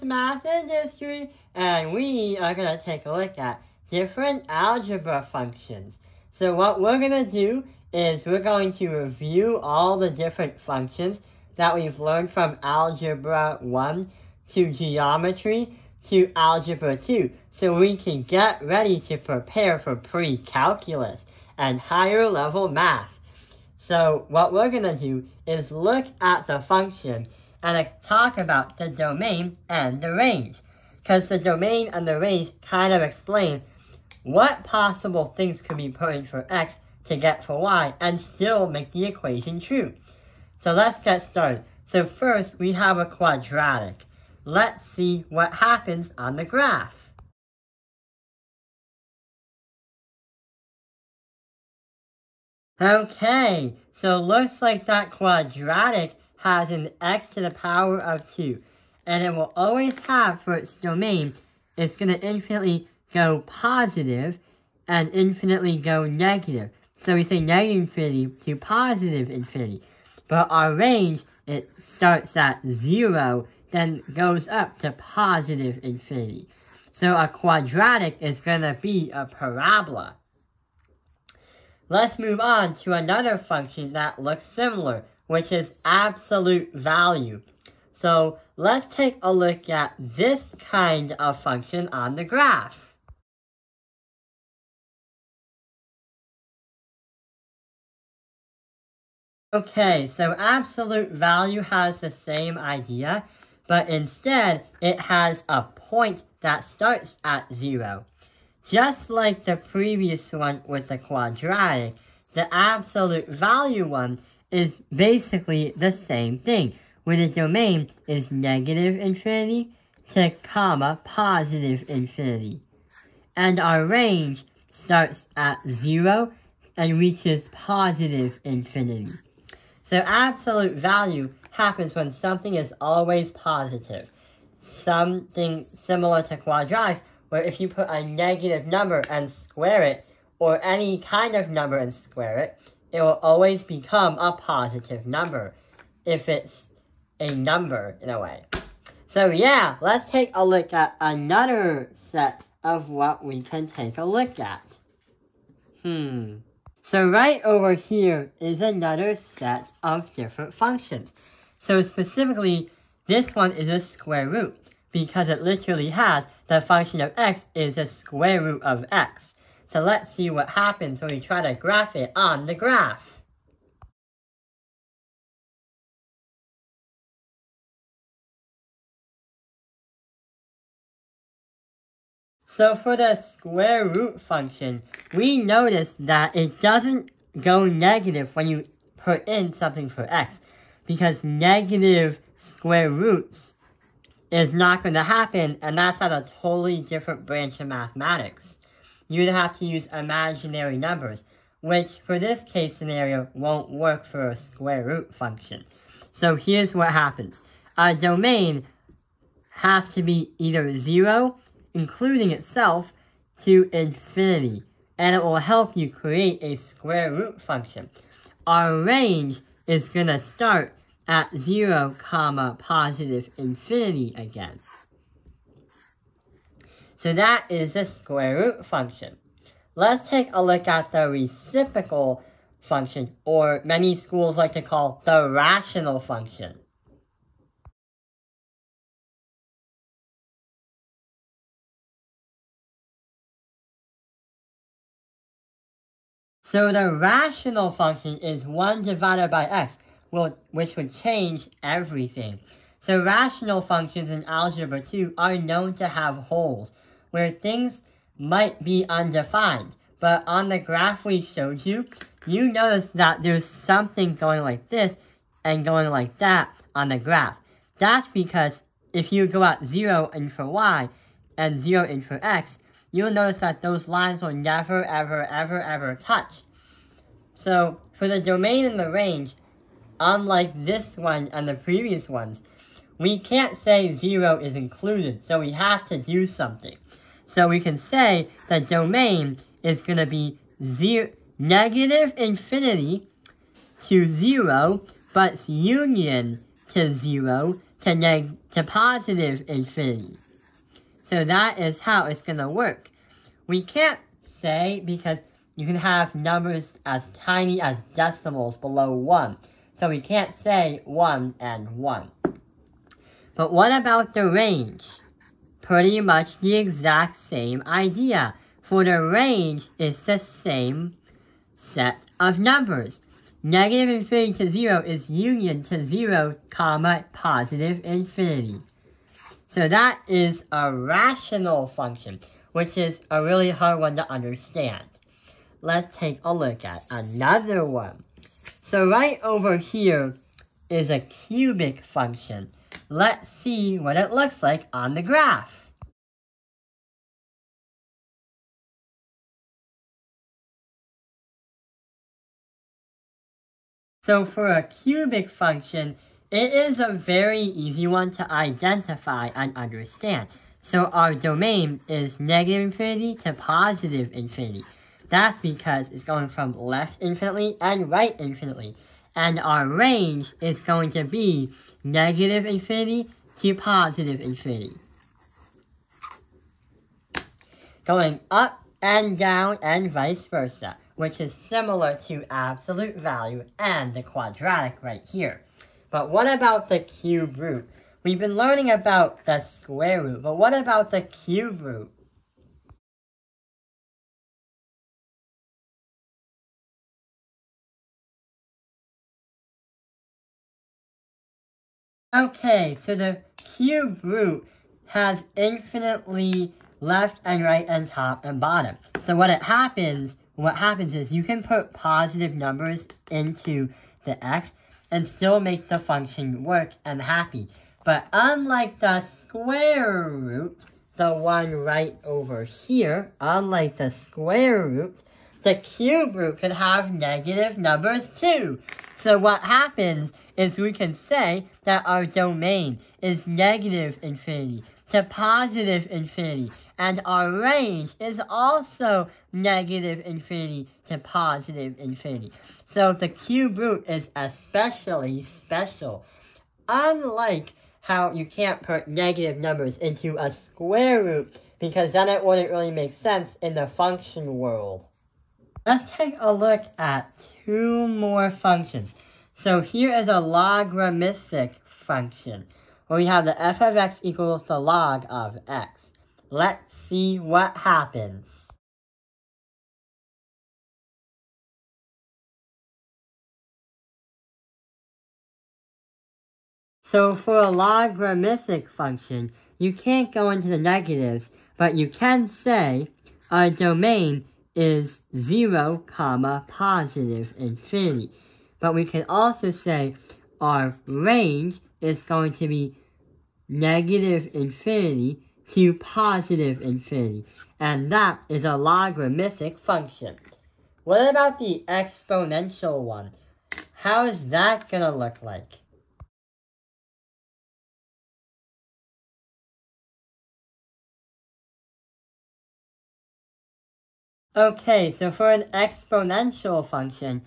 Life's math industry, and we are going to take a look at different algebra functions. So what we're going to do is we're going to review all the different functions that we've learned from Algebra 1 to Geometry to Algebra 2 so we can get ready to prepare for pre-calculus and higher level math. So what we're going to do is look at the function and I talk about the domain and the range. Because the domain and the range kind of explain what possible things could be put in for x to get for y and still make the equation true. So let's get started. So first, we have a quadratic. Let's see what happens on the graph. Okay, so looks like that quadratic has an x to the power of 2. And it will always have for its domain, it's going to infinitely go positive and infinitely go negative. So we say negative infinity to positive infinity. But our range, it starts at 0, then goes up to positive infinity. So a quadratic is going to be a parabola. Let's move on to another function that looks similar, which is absolute value. So let's take a look at this kind of function on the graph. Okay, so absolute value has the same idea, but instead it has a point that starts at zero. Just like the previous one with the quadratic, the absolute value one is basically the same thing, where the domain is negative infinity to comma positive infinity. And our range starts at zero and reaches positive infinity. So absolute value happens when something is always positive. Something similar to quadratics, where if you put a negative number and square it, or any kind of number and square it, it will always become a positive number, if it's a number in a way. So yeah, let's take a look at another set of what we can take a look at. Hmm. So right over here is another set of different functions. So specifically, this one is a square root because it literally has the function of x is a square root of x. So let's see what happens when we try to graph it on the graph. So for the square root function, we notice that it doesn't go negative when you put in something for x. Because negative square roots is not going to happen, and that's at a totally different branch of mathematics. You'd have to use imaginary numbers, which for this case scenario won't work for a square root function. So here's what happens. A domain has to be either 0 including itself, to infinity, and it will help you create a square root function. Our range is going to start at 0, comma, positive infinity again. So that is the square root function. Let's take a look at the reciprocal function, or many schools like to call the rational function. So the rational function is 1 divided by x, which would change everything. So rational functions in Algebra 2 are known to have holes, where things might be undefined. But on the graph we showed you, you notice that there's something going like this and going like that on the graph. That's because if you go at 0 in for y and 0 in for x, you'll notice that those lines will never, ever, ever, ever touch. So, for the domain and the range, unlike this one and the previous ones, we can't say 0 is included, so we have to do something. So we can say that domain is going to be zero, negative infinity to 0, but union to 0 to, neg to positive infinity. So that is how it's going to work. We can't say because you can have numbers as tiny as decimals below 1. So we can't say 1 and 1. But what about the range? Pretty much the exact same idea. For the range is the same set of numbers. Negative infinity to 0 is union to 0, comma, positive infinity. So that is a rational function, which is a really hard one to understand. Let's take a look at another one. So right over here is a cubic function. Let's see what it looks like on the graph. So for a cubic function, it is a very easy one to identify and understand. So our domain is negative infinity to positive infinity. That's because it's going from left infinitely and right infinitely. And our range is going to be negative infinity to positive infinity. Going up and down and vice versa which is similar to absolute value and the quadratic right here. But what about the cube root? We've been learning about the square root, but what about the cube root? Okay, so the cube root has infinitely left and right and top and bottom. So what it happens what happens is you can put positive numbers into the x and still make the function work and happy. But unlike the square root, the one right over here, unlike the square root, the cube root could have negative numbers too. So what happens is we can say that our domain is negative infinity to positive infinity and our range is also negative infinity to positive infinity. So the cube root is especially special. Unlike how you can't put negative numbers into a square root, because then it wouldn't really make sense in the function world. Let's take a look at two more functions. So here is a logarithmic function, where we have the f of x equals the log of x. Let's see what happens. So for a logarithmic function, you can't go into the negatives, but you can say our domain is 0, comma, positive infinity. But we can also say our range is going to be negative infinity to positive infinity, and that is a logarithmic function. What about the exponential one? How is that going to look like? Okay, so for an exponential function,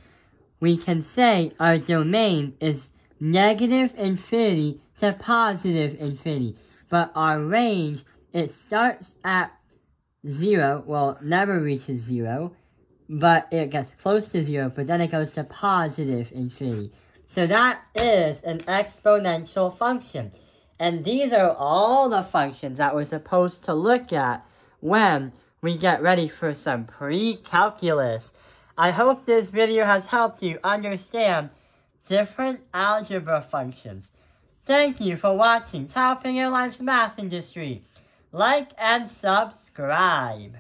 we can say our domain is negative infinity to positive infinity, but our range it starts at zero, well, never reaches zero, but it gets close to zero, but then it goes to positive infinity. So that is an exponential function. And these are all the functions that we're supposed to look at when we get ready for some pre-calculus. I hope this video has helped you understand different algebra functions. Thank you for watching Taopin Airlines Math Industry like, and subscribe.